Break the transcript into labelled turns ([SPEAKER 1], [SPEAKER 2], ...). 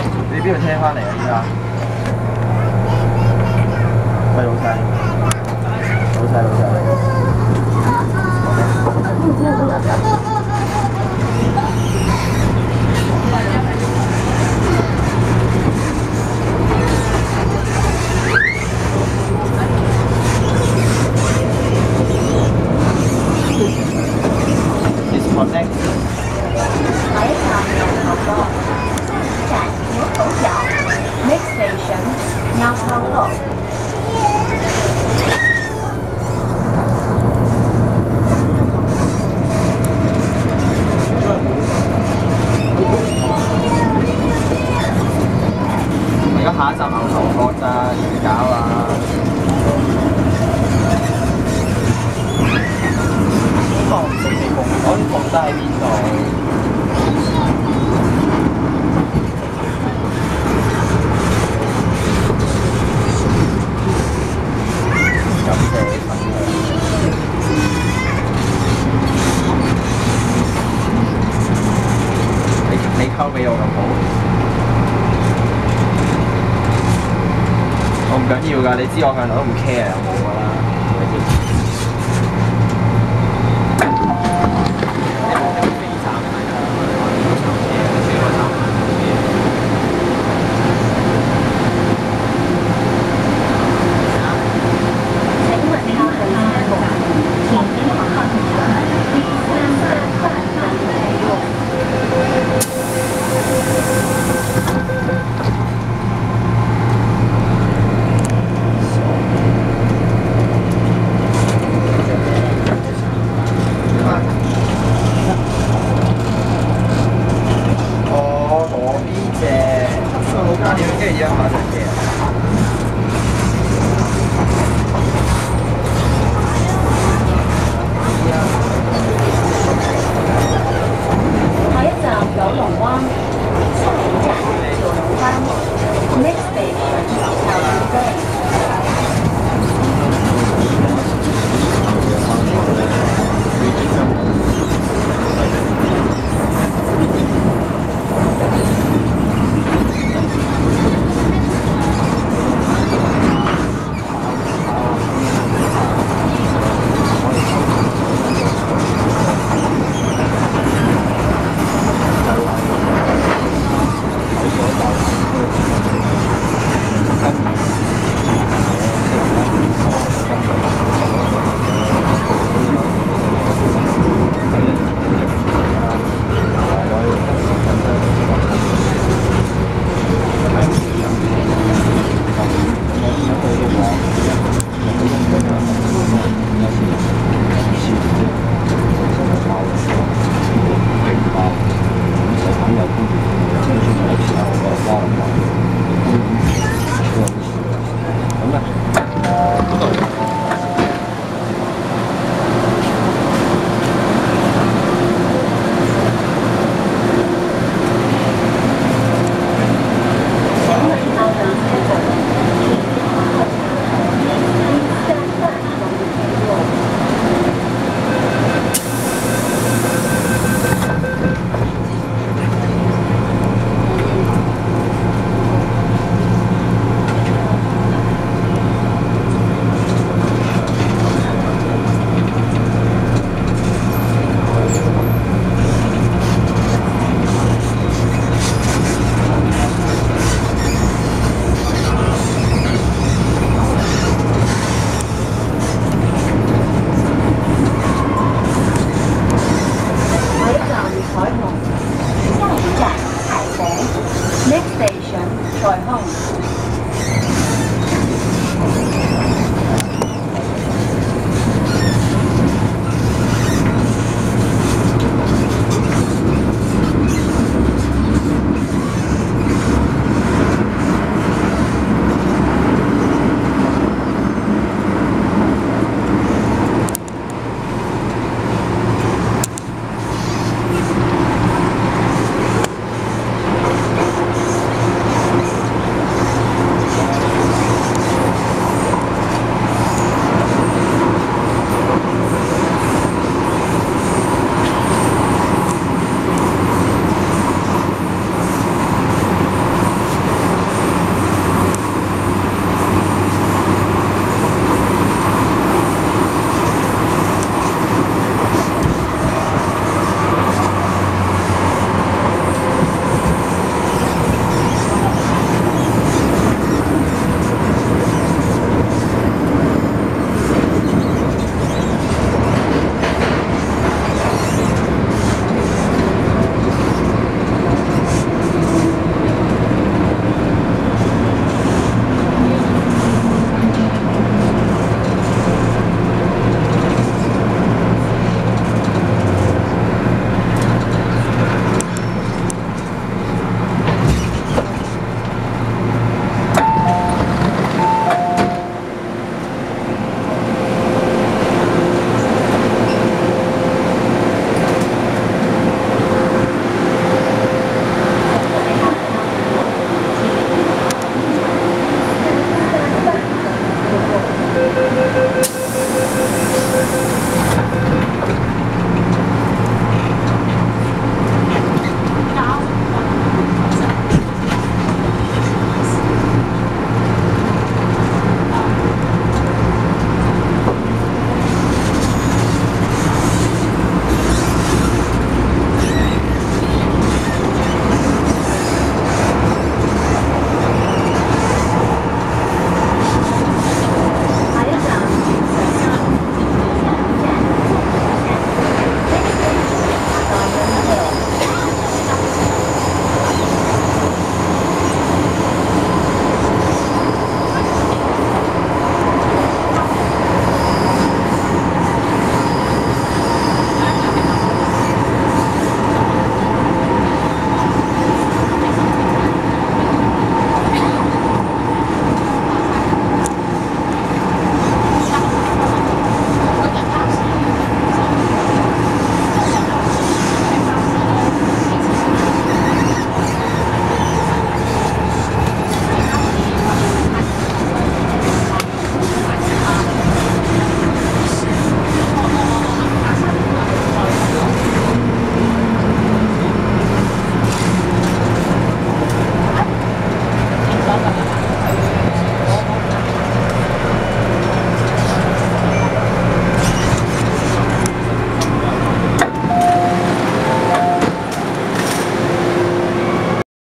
[SPEAKER 1] 喂，你边度車翻嚟啊？依家？喂，老细，老细，老細。disconnect。
[SPEAKER 2] 下一站牛頭角，站牛頭角，next station 我。
[SPEAKER 1] 而家下一站牛頭角咋，點搞啊？唔緊要㗎，你知我向來都唔 care 有冇㗎啦，嗰邊隻，好緊要，跟住約下隻嘅。
[SPEAKER 2] 下一站九龍灣，下請 Next station, Choi Hong.